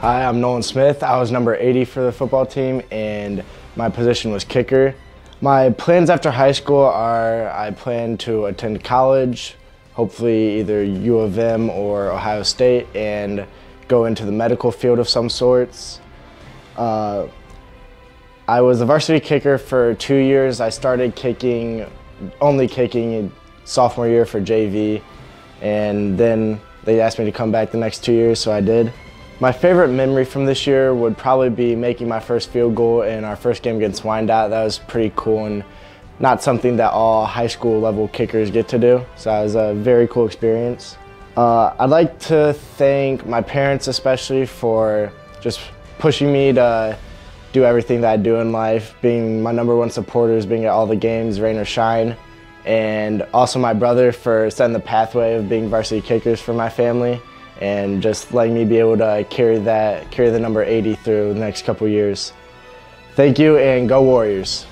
Hi, I'm Nolan Smith. I was number 80 for the football team and my position was kicker. My plans after high school are I plan to attend college, hopefully either U of M or Ohio State, and go into the medical field of some sorts. Uh, I was a varsity kicker for two years. I started kicking, only kicking sophomore year for JV, and then they asked me to come back the next two years, so I did. My favorite memory from this year would probably be making my first field goal in our first game against Wyandotte. That was pretty cool and not something that all high school level kickers get to do. So it was a very cool experience. Uh, I'd like to thank my parents especially for just pushing me to do everything that I do in life, being my number one supporters, being at all the games, rain or shine, and also my brother for setting the pathway of being varsity kickers for my family and just letting me be able to carry that, carry the number 80 through the next couple years. Thank you and go Warriors.